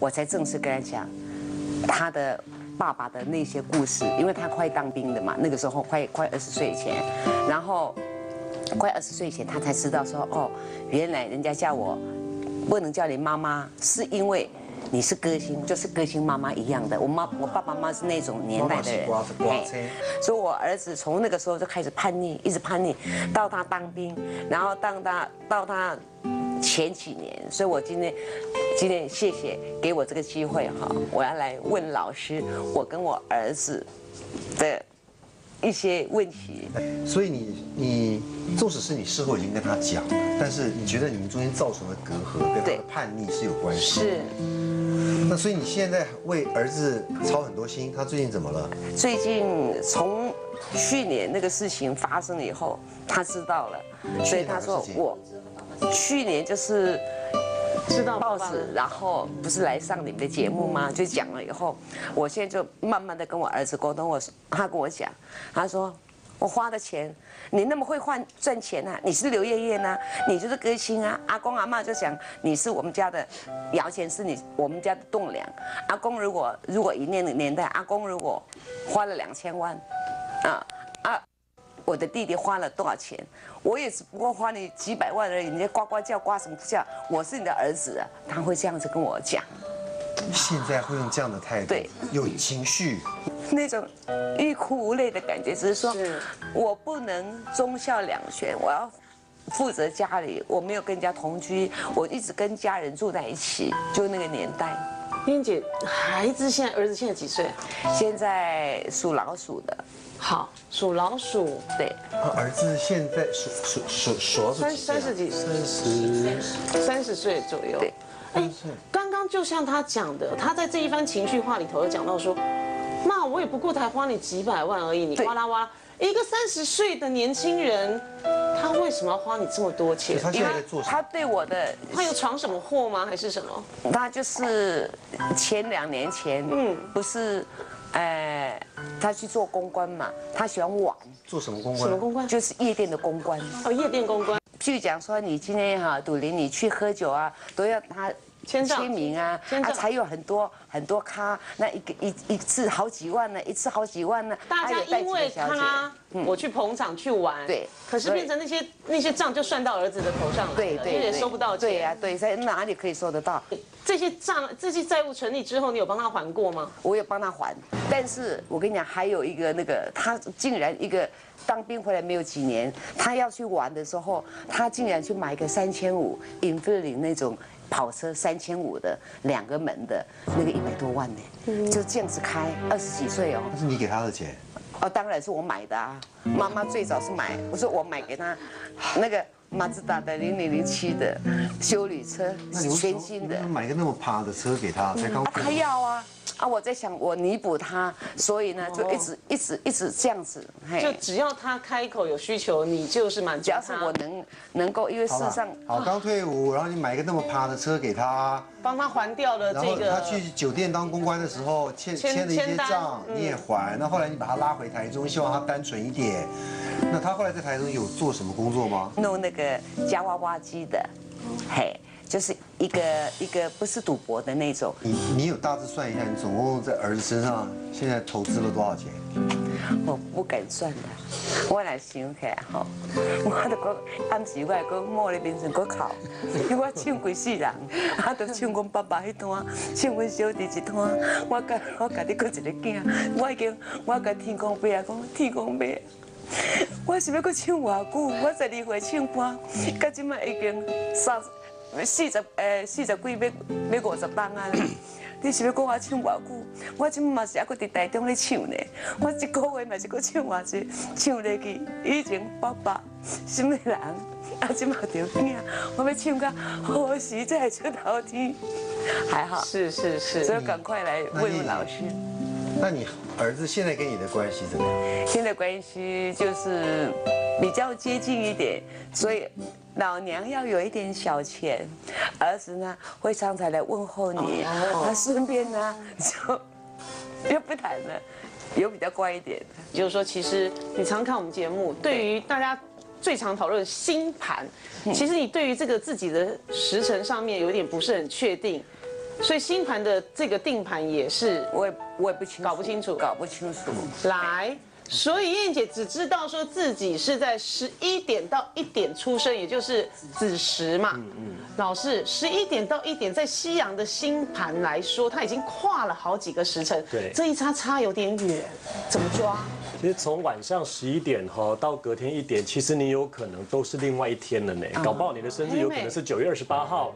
我才正式跟他讲他的爸爸的那些故事，因为他快当兵的嘛，那个时候快快二十岁前，然后快二十岁前他才知道说哦，原来人家叫我不能叫你妈妈，是因为。你是歌星，就是歌星妈妈一样的。我妈，我爸爸妈妈是那种年代的人，所以，我儿子从那个时候就开始叛逆，一直叛逆，到他当兵，然后当他到他前几年。所以我今天，今天谢谢给我这个机会哈，我要来问老师，我跟我儿子的一些问题。所以你你，纵使是你事后已经跟他讲了，但是你觉得你们中间造成的隔阂跟他的叛逆是有关系？是。那所以你现在为儿子操很多心，他最近怎么了？最近从去年那个事情发生以后，他知道了，所以他说我去年就是知道报纸，然后不是来上你们的节目吗？就讲了以后，我现在就慢慢的跟我儿子沟通，我他跟我讲，他说。我花的钱，你那么会换赚钱啊？你是刘烨烨呢？你就是歌星啊！阿公阿妈就想你是我们家的摇钱，是你我们家的栋梁。阿公如果如果一念的年代，阿公如果花了两千万，啊啊，我的弟弟花了多少钱？我也只不过花你几百万而已。你在呱呱叫呱什么叫？我是你的儿子啊！他会这样子跟我讲。现在会用这样的态度，对，有情绪。那种欲哭无泪的感觉，只是说，我不能忠孝两全，我要负责家里，我没有跟人家同居，我一直跟家人住在一起，就那个年代。燕姐，孩子现在儿子现在几岁？现在属老鼠的，好，属老鼠，对。儿子现在属属属属三三十几，三十三十岁左右。对，哎，刚刚就像他讲的，他在这一番情绪话里头有讲到说。妈，我也不过才花你几百万而已，你哇啦哇啦，一个三十岁的年轻人，他为什么要花你这么多钱？他现在在做什么？他对我的，他有闯什么祸吗？还是什么？他就是前两年前，嗯，不是，哎，他去做公关嘛，他喜欢玩。做什么公关？什么公关？就是夜店的公关。哦，夜店公关。譬如讲说，你今天哈赌林，你去喝酒啊，都要他。签签名啊，啊，才有很多很多咖，那一个一一次好几万呢，一次好几万呢。大家因为他，我去捧场去玩，对，可是变成那些那些账就算到儿子的头上了，对对，也收不到钱。对呀，对，在哪里可以收得到？这些账这些债务成立之后，你有帮他还过吗？我有帮他还，但是我跟你讲，还有一个那个，他竟然一个当兵回来没有几年，他要去玩的时候，他竟然去买个三千五英菲林那种。跑车三千五的两个门的那个一百多万呢，就这样子开，二十几岁哦。那是你给他的钱？哦，当然是我买的啊。妈妈最早是买，我说我买给他，那个马自达的零零零七的修理车，全新的。买个那么趴的车给他，才刚。他要啊。啊，我在想我弥补他，所以呢，就一直一直一直这样子。就只要他开口有需求，你就是满足只要是我能能够，因为事实上，好刚退伍，然后你买一个那么趴的车给他，帮他还掉了这个。他去酒店当公关的时候欠欠了一些账，你也还。那后来你把他拉回台中，希望他单纯一点。那他后来在台中有做什么工作吗？弄那个夹娃娃机的，嘿。就是一个一个不是赌博的那种。你你有大致算一下，你总共在儿子身上现在投资了多少钱？我不敢算的，我来想起来哈，我都讲暗时我还讲摸咧面前搁哭，因为我唱几世人，啊，都唱阮爸爸迄段，唱阮小弟一段，我甲我家己搁一个囝，我已经我甲天公伯啊讲天公伯，我是要搁唱偌久？我十二岁唱歌，到即卖已经三。四十诶，四十几要要五十档啊！你是要讲我唱偌久？我即嘛是还搁伫台中咧唱呢。我一个月嘛是搁唱偌济，唱入去以前爸爸什么人，啊，即嘛着囝，我要唱到何时才会出头天？还好，是是是，所以赶快来问问老师。那你儿子现在跟你的关系怎么样？现在关系就是比较接近一点，所以。老娘要有一点小钱，儿子呢会常常来问候你，他顺便呢就又不谈了，有比较乖一点。就是说，其实你常看我们节目，对于大家最常讨论星盘，其实你对于这个自己的时辰上面有点不是很确定，所以星盘的这个定盘也是我也我也不清搞不清楚，搞不清楚。来。所以燕姐只知道说自己是在十一点到一点出生，也就是子时嘛。嗯嗯。老师，十一点到一点，在西洋的星盘来说，它已经跨了好几个时辰。对。这一差差有点远，怎么抓？其实从晚上十一点哈到隔天一点，其实你有可能都是另外一天了呢。搞不好你的生日有可能是九月二十八号，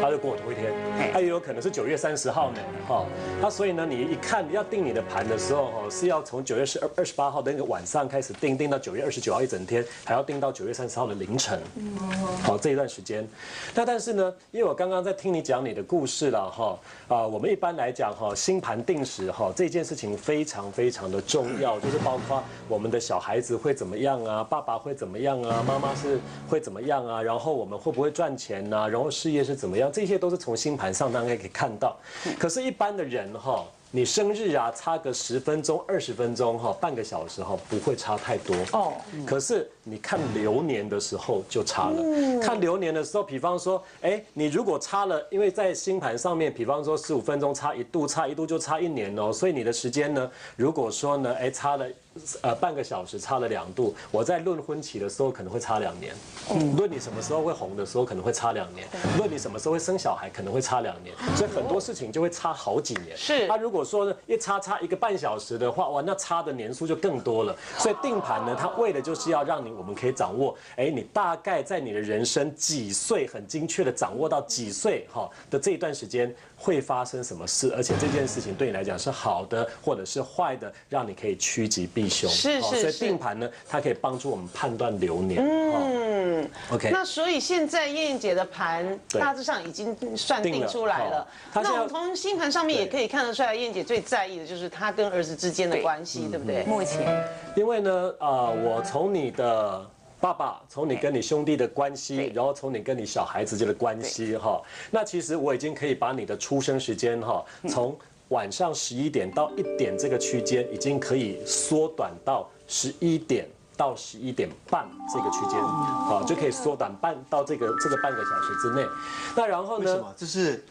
他就跟我同一天。他也有可能是九月三十号呢。哈。那所以呢，你一看要定你的盘的时候，哈，是要从九月十二二十。八号的那个晚上开始定，定到九月二十九号一整天，还要定到九月三十号的凌晨。好，这一段时间。那但是呢，因为我刚刚在听你讲你的故事了哈，啊，我们一般来讲哈，星盘定时哈，这件事情非常非常的重要，就是包括我们的小孩子会怎么样啊，爸爸会怎么样啊，妈妈是会怎么样啊，然后我们会不会赚钱啊，然后事业是怎么样，这些都是从星盘上大家可以看到。可是，一般的人哈。你生日啊，差个十分钟、二十分钟哈，半个小时哈，不会差太多哦。可是你看流年的时候就差了。看流年的时候，比方说，哎，你如果差了，因为在星盘上面，比方说十五分钟差一度，差一度就差一年哦。所以你的时间呢，如果说呢，哎，差了。呃，半个小时差了两度，我在论婚期的时候可能会差两年，论你什么时候会红的时候可能会差两年，论你什么时候会生小孩可能会差两年，所以很多事情就会差好几年。是，他如果说呢一差差一个半小时的话，哇，那差的年数就更多了。所以定盘呢，它为的就是要让你我们可以掌握，哎，你大概在你的人生几岁，很精确的掌握到几岁哈的这一段时间。会发生什么事？而且这件事情对你来讲是好的，或者是坏的，让你可以趋吉避凶。是是是。所以定盘呢，它可以帮助我们判断流年。嗯。OK。那所以现在燕燕姐的盘大致上已经算定出来了。那我们从星盘上面也可以看得出来，燕姐最在意的就是她跟儿子之间的关系，对不对？目前。因为呢，呃，我从你的。爸爸，从你跟你兄弟的关系，然后从你跟你小孩之间的关系，哈，那其实我已经可以把你的出生时间，哈，从晚上十一点到一点这个区间，已经可以缩短到十一点到十一点半这个区间，好，就可以缩短半到这个这个半个小时之内。那然后呢？为什么？就是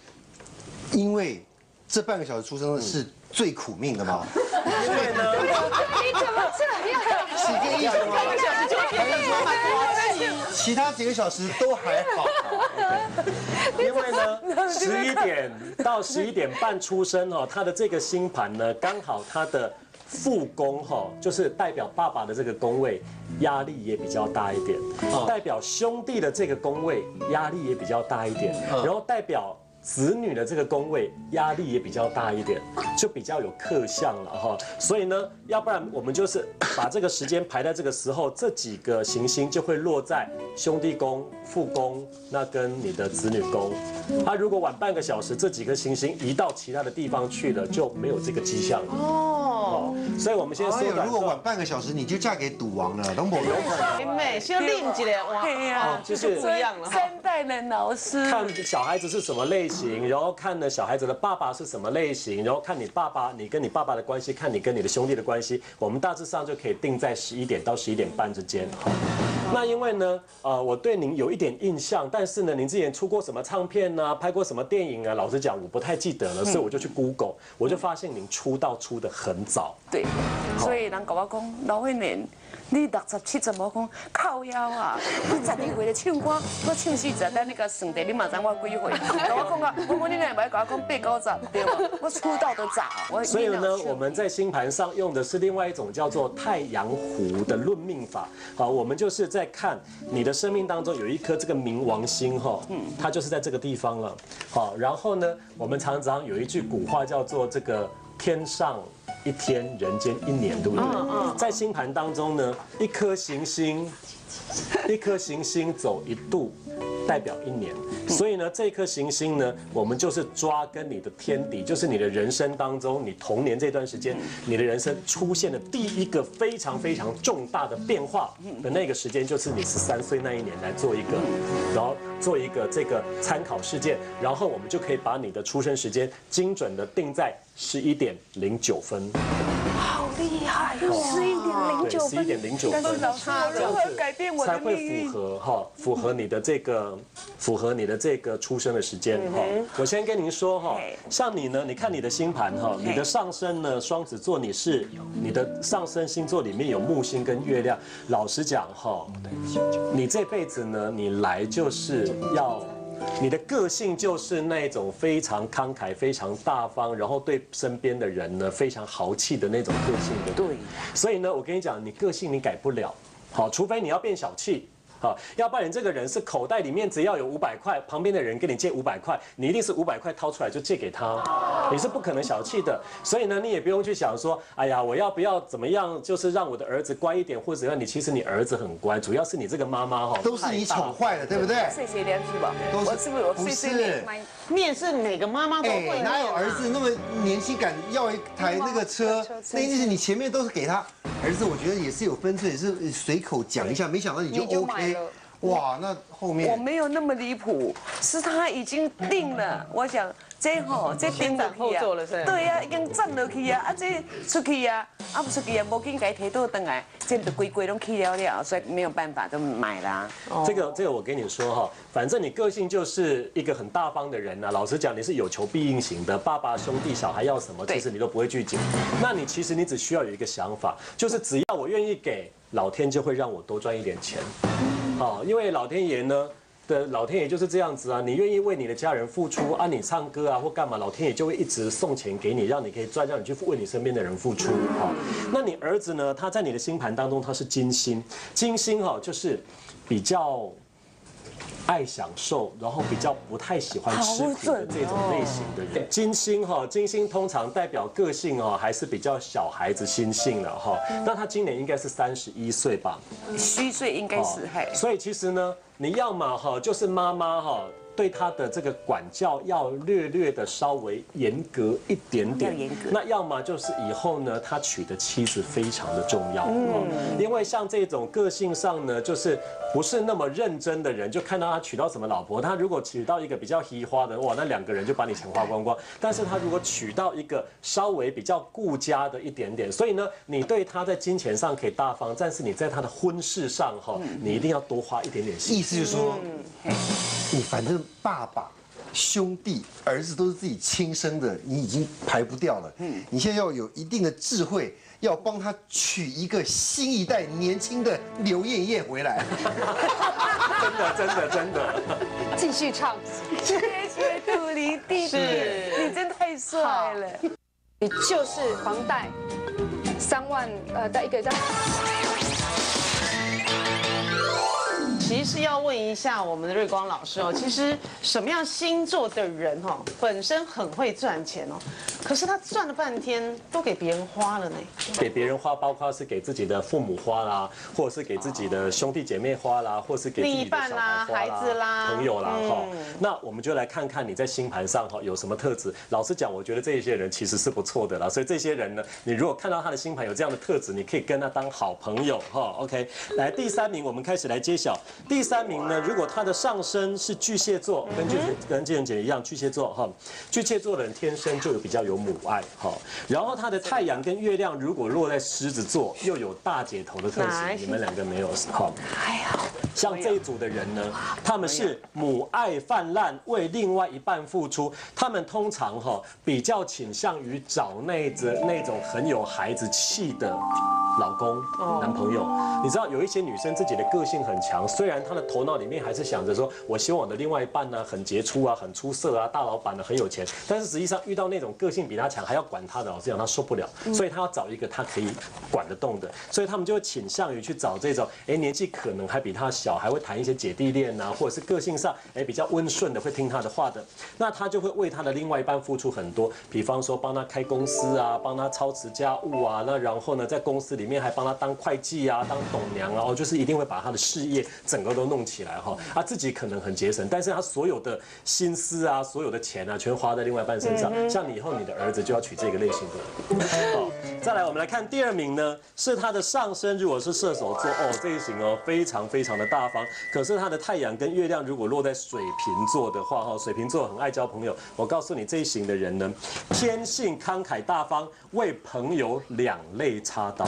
因为这半个小时出生的是最苦命的吗？因为呢？你怎么这样？时间一长，半其他几个小时都还好。因为呢，十一点到十一点半出生哦，他的这个星盘呢，刚好他的父宫哈，就是代表爸爸的这个宫位，压力也比较大一点；代表兄弟的这个宫位，压力也比较大一点；然后代表。子女的这个宫位压力也比较大一点，就比较有克相了哈。所以呢，要不然我们就是把这个时间排在这个时候，这几个行星就会落在兄弟宫、父宫，那跟你的子女宫。他如果晚半个小时，这几颗行星移到其他的地方去了，就没有这个迹象了。哦，所以我们现在说，如果晚半个小时，你就嫁给赌王了，都没有可能。美，需要另一个哇，对呀，就是不一样了。三代的老师看小孩子是什么类型。型，然后看呢小孩子的爸爸是什么类型，然后看你爸爸，你跟你爸爸的关系，看你跟你的兄弟的关系，我们大致上就可以定在十一点到十一点半之间。那因为呢，呃，我对您有一点印象，但是呢，您之前出过什么唱片呢？拍过什么电影啊？老实讲，我不太记得了，所以我就去 Google，我就发现您出道出的很早。对，所以人跟我讲老一年。你六十七怎么讲靠腰啊？你十二岁就唱歌，我唱四十，等你个算地，你嘛知我几岁？我讲啊，我讲你两百讲讲八九十？我出道都早。所以呢，我们在星盘上用的是另外一种叫做太阳湖的论命法。好，我们就是在看你的生命当中有一颗这个冥王星哈，嗯，它就是在这个地方了。好，然后呢，我们常常有一句古话叫做这个天上。一天，人间一年，对不对？在星盘当中呢，一颗行星，一颗行星走一度，代表一年。所以呢，这颗行星呢，我们就是抓跟你的天敌，就是你的人生当中，你童年这段时间，你的人生出现的第一个非常非常重大的变化的那个时间，就是你十三岁那一年来做一个，然后做一个这个参考事件，然后我们就可以把你的出生时间精准的定在十一点零九分。好厉害，十一点零九分，十一点零九分，这样子改变我的才会符合哈，符合你的这个，符合你的这个出生的时间哈。我先跟您说哈，像你呢，你看你的星盘哈，你的上升呢，双子座，你是你的上升星座里面有木星跟月亮。老实讲哈，你这辈子呢，你来就是要。你的个性就是那种非常慷慨、非常大方，然后对身边的人呢非常豪气的那种个性的。对。所以呢，我跟你讲，你个性你改不了，好，除非你要变小气。好，要不然你这个人是口袋里面只要有五百块，旁边的人跟你借五百块，你一定是五百块掏出来就借给他，你是不可能小气的。所以呢，你也不用去想说，哎呀，我要不要怎么样，就是让我的儿子乖一点，或者让你其实你儿子很乖，主要是你这个妈妈哈，都是你宠坏了，对不对？谢谢梁子吧，都是不是？不是，面是每个妈妈都会。哪有儿子那么年轻敢要一台那个车？那一定是你前面都是给他。儿子，我觉得也是有分寸，也是随口讲一下，没想到你就 OK，哇，那后面我没有那么离谱，是他已经定了，我想。这吼，这顶展后做了是？对呀，已经站落去啊，啊这出去啊，啊不出去啊，无紧给提倒回来，这都规规拢去了了，所以没有办法就买啦。这个这个我跟你说哈，反正你个性就是一个很大方的人呐。老实讲，你是有求必应型的，爸爸兄弟小孩要什么，其实你都不会拒绝。那你其实你只需要有一个想法，就是只要我愿意给，老天就会让我多赚一点钱。好，因为老天爷呢。的老天爷就是这样子啊，你愿意为你的家人付出啊，你唱歌啊或干嘛，老天爷就会一直送钱给你，让你可以赚，让你去为你身边的人付出啊。那你儿子呢？他在你的星盘当中他是金星，金星哈就是比较。爱享受，然后比较不太喜欢吃苦的这种类型的人。金星哈，金星通常代表个性哦，还是比较小孩子心性了哈。那他今年应该是三十一岁吧？虚岁应该是嘿。所以其实呢，你要么哈，就是妈妈哈。对他的这个管教要略略的稍微严格一点点，严格。那要么就是以后呢，他娶的妻子非常的重要，嗯，因为像这种个性上呢，就是不是那么认真的人，就看到他娶到什么老婆，他如果娶到一个比较稀花的，哇，那两个人就把你钱花光光。但是他如果娶到一个稍微比较顾家的一点点，所以呢，你对他在金钱上可以大方，但是你在他的婚事上哈，你一定要多花一点点心。意思就是说，你反正。爸爸、兄弟、儿子都是自己亲生的，你已经排不掉了。嗯，你现在要有一定的智慧，要帮他娶一个新一代年轻的刘艳艳回来。真的，真的，真的。继续唱。谢谢杜林弟弟，你真太帅了。你就是房贷三万，呃，贷一个在。其实要问一下我们的瑞光老师哦，其实什么样星座的人哦，本身很会赚钱哦，可是他赚了半天都给别人花了呢？给别人花，包括是给自己的父母花啦，或者是给自己的兄弟姐妹花啦，或是给另一半啦、孩子啦、朋友啦哈。那我们就来看看你在星盘上哈有什么特质。老实讲，我觉得这些人其实是不错的啦。所以这些人呢，你如果看到他的星盘有这样的特质，你可以跟他当好朋友哈。OK，来第三名，我们开始来揭晓。第三名呢？如果他的上升是巨蟹座，跟巨跟金人姐一样，巨蟹座哈，巨蟹座的人天生就有比较有母爱哈。然后他的太阳跟月亮如果落在狮子座，又有大姐头的特性，你们两个没有哈。还好，像这一组的人呢，他们是母爱泛滥，为另外一半付出。他们通常哈比较倾向于找那子那种很有孩子气的老公、男朋友。你知道有一些女生自己的个性很强，虽然。她的头脑里面还是想着说，我希望我的另外一半呢很杰出啊，很出色啊，大老板呢很有钱。但是实际上遇到那种个性比她强，还要管她的，老实讲他受不了。所以她要找一个她可以管得动的。所以他们就会倾向于去找这种，哎，年纪可能还比她小，还会谈一些姐弟恋啊，或者是个性上哎比较温顺的，会听她的话的。那她就会为她的另外一半付出很多，比方说帮她开公司啊，帮她操持家务啊，那然后呢在公司里。里面还帮他当会计啊，当董娘啊，哦，就是一定会把他的事业整个都弄起来哈。他，自己可能很节省，但是他所有的心思啊，所有的钱啊，全花在另外一半身上。像你以后你的儿子就要娶这个类型的。好，再来我们来看第二名呢，是他的上升如果是射手座哦，这一型哦非常非常的大方。可是他的太阳跟月亮如果落在水瓶座的话哈，水瓶座很爱交朋友。我告诉你这一型的人呢，天性慷慨大方，为朋友两肋插刀。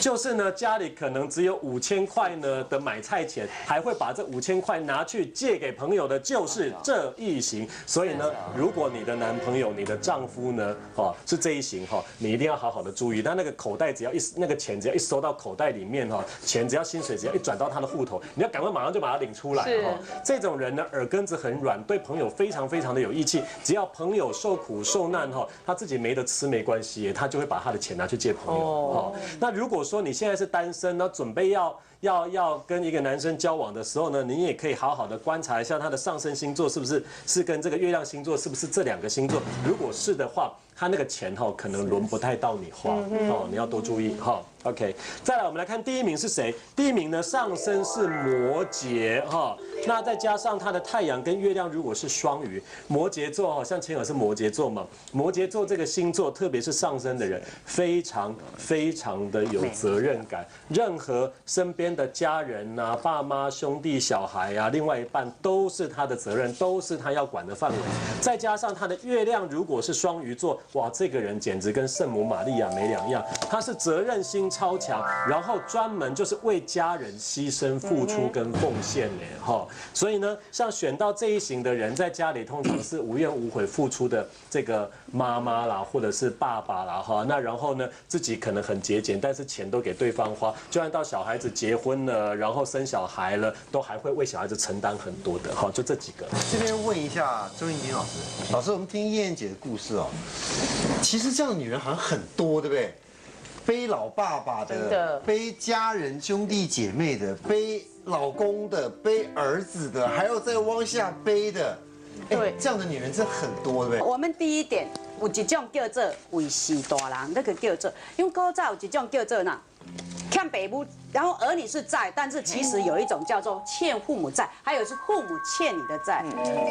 就是呢，家里可能只有五千块呢的买菜钱，还会把这五千块拿去借给朋友的，就是这一型。所以呢，如果你的男朋友、你的丈夫呢，哦是这一型哈，你一定要好好的注意。他那个口袋只要一那个钱只要一收到口袋里面哈，钱只要薪水只要一转到他的户头，你要赶快马上就把它领出来哈。这种人呢，耳根子很软，对朋友非常非常的有义气。只要朋友受苦受难哈，他自己没得吃没关系，他就会把他的钱拿去借朋友。哦，那如果说你现在是单身，那准备要要要跟一个男生交往的时候呢，你也可以好好的观察一下他的上升星座是不是是跟这个月亮星座是不是这两个星座，如果是的话，他那个钱哈可能轮不太到你花哦，你要多注意哈。OK，再来我们来看第一名是谁？第一名呢上升是摩羯哈，那再加上他的太阳跟月亮如果是双鱼，摩羯座哈，像千尔是摩羯座嘛，摩羯座这个星座特别是上升的人，非常非常的有责任感，任何身边的家人呐、爸妈、兄弟、小孩啊，另外一半都是他的责任，都是他要管的范围。再加上他的月亮如果是双鱼座，哇，这个人简直跟圣母玛利亚没两样，他是责任心。超强，然后专门就是为家人牺牲、付出跟奉献呢，哈。所以呢，像选到这一型的人，在家里通常是无怨无悔付出的这个妈妈啦，或者是爸爸啦，哈。那然后呢，自己可能很节俭，但是钱都给对方花。就算到小孩子结婚了，然后生小孩了，都还会为小孩子承担很多的，哈。就这几个。这边问一下周云婷老师，老师，我们听燕燕姐的故事哦。其实这样的女人好像很多，对不对？背老爸爸的，背家人兄弟姐妹的，背老公的，背儿子的，还要再往下背的，对，这样的女人真很多，对不对？我们第一点有一种叫做为事大人，那个叫做，因为高债有一种叫做呢，看北部，然后儿女是债，但是其实有一种叫做欠父母债，还有是父母欠你的债，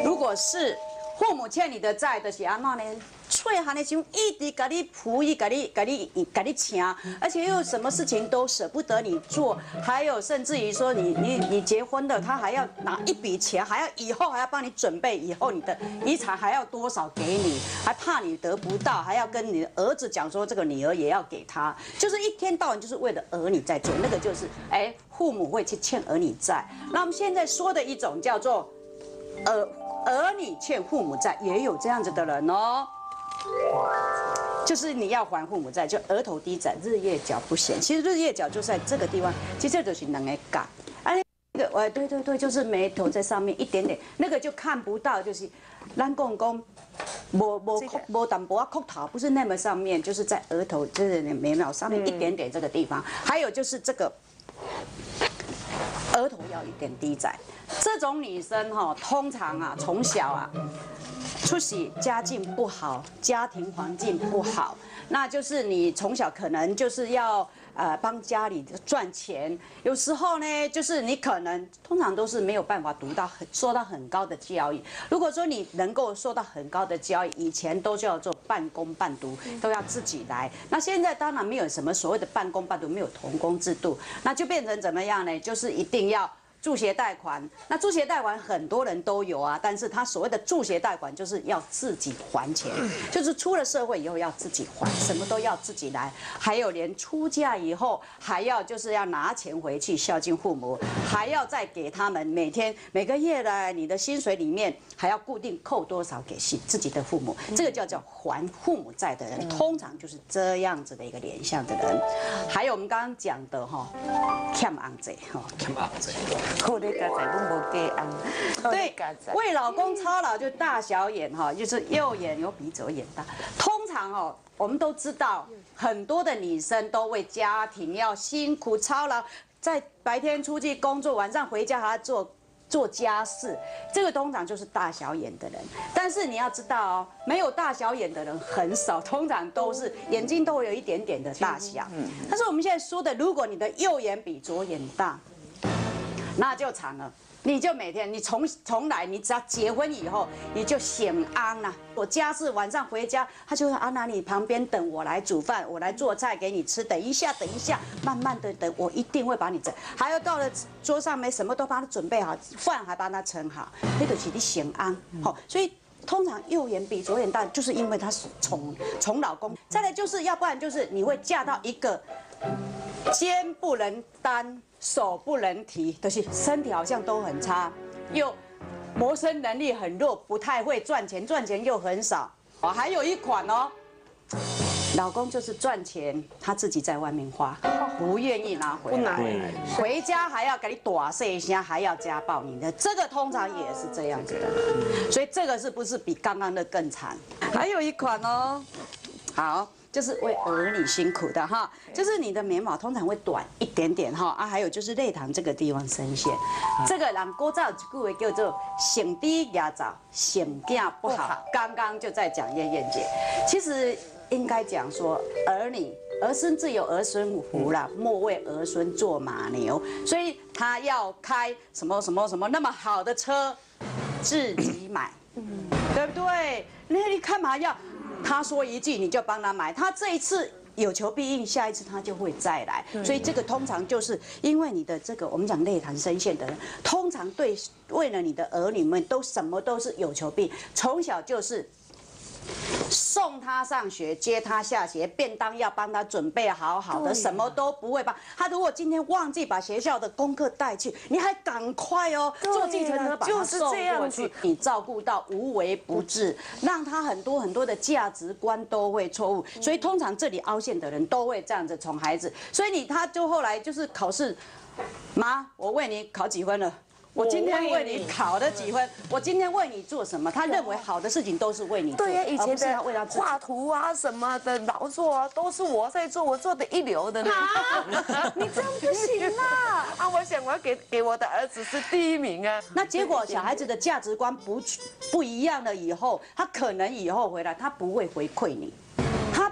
如果是。父母欠你的债，就是安怎呢？催寒的心一直给你铺，一给你给你给你请，而且又什么事情都舍不得你做，还有甚至于说你你你结婚了，他还要拿一笔钱，还要以后还要帮你准备以后你的遗产还要多少给你，还怕你得不到，还要跟你的儿子讲说这个女儿也要给他，就是一天到晚就是为了儿女在做，那个就是哎父母会去欠儿女债。那我们现在说的一种叫做，呃。儿女欠父母债，也有这样子的人哦，就是你要还父母债，就额头低窄，日夜角不闲。其实日夜角就在这个地方，其实这就是两个杠。哎，那个，哎，对对对，就是眉头在上面一点点，那个就看不到，就是蓝公公，摸摸摸淡薄啊，哭头不是那么上面，就是在额头，就是眉毛上面一点点这个地方。还有就是这个额头要有点低窄。这种女生哈，通常啊，从小啊，出席家境不好，家庭环境不好，那就是你从小可能就是要呃帮家里赚钱，有时候呢，就是你可能通常都是没有办法读到很受到很高的教育。如果说你能够受到很高的教育，以前都叫做半工半读，都要自己来。那现在当然没有什么所谓的半工半读，没有童工制度，那就变成怎么样呢？就是一定要。助学贷款，那助学贷款很多人都有啊，但是他所谓的助学贷款就是要自己还钱，就是出了社会以后要自己还，什么都要自己来，还有连出嫁以后还要就是要拿钱回去孝敬父母，还要再给他们每天每个月的你的薪水里面还要固定扣多少给自自己的父母，这个叫叫还父母债的人，通常就是这样子的一个联想的人。还有我们刚刚讲的哈，欠昂债哈，欠昂债。后的家仔都无给安，对，为老公操劳就大小眼哈，就是右眼有比左眼大。通常哦，我们都知道很多的女生都为家庭要辛苦操劳，在白天出去工作，晚上回家还要做做家事，这个通常就是大小眼的人。但是你要知道哦，没有大小眼的人很少，通常都是眼睛都会有一点点的大小。但是我们现在说的，如果你的右眼比左眼大，那就惨了。你就每天，你从从来，你只要结婚以后，你就显安了。我家是晚上回家，他就会安娜你旁边等我来煮饭，我来做菜给你吃。等一下，等一下，慢慢的等，我一定会把你整。还要到了桌上没什么都帮他准备好，饭还帮他盛好，那个是你显安。好，所以通常右眼比左眼大，就是因为他是宠宠老公。再来就是要不然就是你会嫁到一个肩不能担。手不能提，都是身体好像都很差，又谋生能力很弱，不太会赚钱，赚钱又很少。哦，还有一款哦，老公就是赚钱，他自己在外面花，不愿意拿回来，回家还要给你打碎一下，还要家暴你的，这个通常也是这样子的。所以这个是不是比刚刚的更惨？还有一款哦，好。就是为儿女辛苦的哈，就是你的眉毛通常会短一点点哈啊，还有就是泪堂这个地方深陷，这个人过早句话叫做醒低压早，性健不好。刚刚就在讲燕燕姐，其实应该讲说儿女儿孙自有儿孙福啦，莫为儿孙做马牛，所以他要开什么什么什么那么好的车，自己买，对不对？那你干嘛要？他说一句，你就帮他买。他这一次有求必应，下一次他就会再来。所以这个通常就是因为你的这个我们讲内坛深陷的人，通常对为了你的儿女们都什么都是有求必应，从小就是。送他上学，接他下学，便当要帮他准备好好的，什么都不会帮。他如果今天忘记把学校的功课带去，你还赶快哦，坐计程车把他送过去。你照顾到无微不至，让他很多很多的价值观都会错误。所以通常这里凹陷的人都会这样子宠孩子。所以你他就后来就是考试，妈，我问你考几分了？我今天为你考了几分？我今天为你做什么？他认为好的事情都是为你做，对呀，以前的画图啊什么的劳作啊，都是我在做，我做的一流的呢。你这样不行啊！啊，我想我要给给我的儿子是第一名啊。那结果小孩子的价值观不不一样了以后，他可能以后回来他不会回馈你。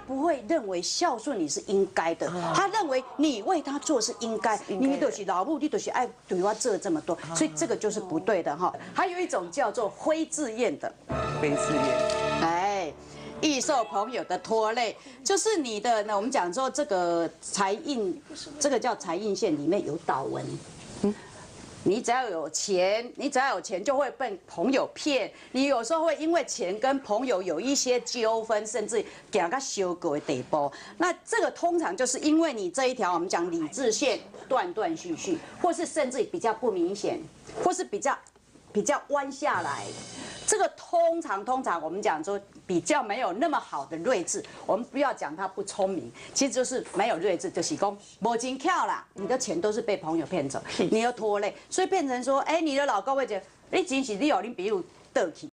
他不会认为孝顺你是应该的，他认为你为他做是应该，你都是老母，你都是爱对我做这么多，所以这个就是不对的哈。还有一种叫做灰自厌的，灰自厌，哎，易受朋友的拖累，就是你的那我们讲说这个财印，这个叫财印线里面有导纹。你只要有钱，你只要有钱就会被朋友骗。你有时候会因为钱跟朋友有一些纠纷，甚至给他修改地步。那这个通常就是因为你这一条我们讲理智线断断续续，或是甚至比较不明显，或是比较比较弯下来。这个通常通常我们讲说比较没有那么好的睿智，我们不要讲他不聪明，其实就是没有睿智，就是讲没金跳啦，你的钱都是被朋友骗走，你又拖累，所以变成说，哎，你的老公会觉得，你真是你有你比如得体。